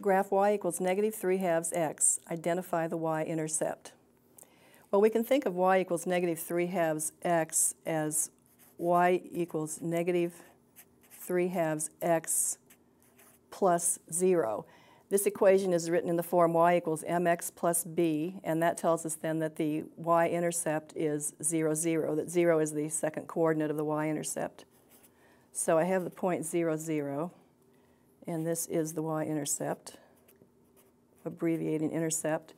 graph y equals negative 3 halves x. Identify the y-intercept. Well, we can think of y equals negative 3 halves x as y equals negative 3 halves x plus 0. This equation is written in the form y equals mx plus b, and that tells us then that the y-intercept is 0, 0, that 0 is the second coordinate of the y-intercept. So I have the point 0, 0, and this is the y-intercept, abbreviating intercept.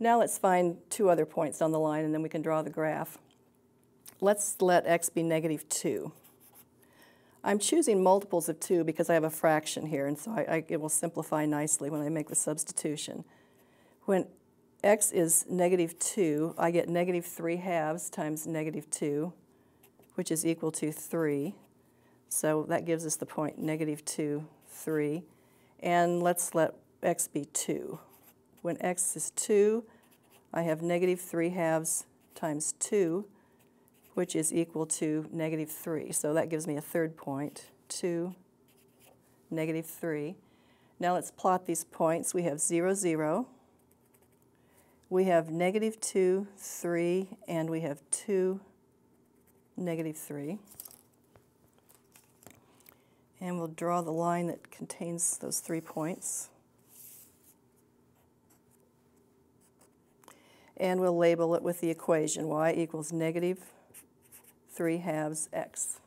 Now let's find two other points on the line, and then we can draw the graph. Let's let x be negative 2. I'm choosing multiples of 2 because I have a fraction here, and so I, I, it will simplify nicely when I make the substitution. When x is negative 2, I get negative 3 halves times negative 2, which is equal to 3. So that gives us the point negative 2, 3. And let's let x be 2. When x is 2, I have negative 3 halves times 2, which is equal to negative 3. So that gives me a third point, 2, negative 3. Now let's plot these points. We have 0, 0. We have negative 2, 3, and we have 2, negative 3. And we'll draw the line that contains those three points. And we'll label it with the equation y equals negative 3 halves x.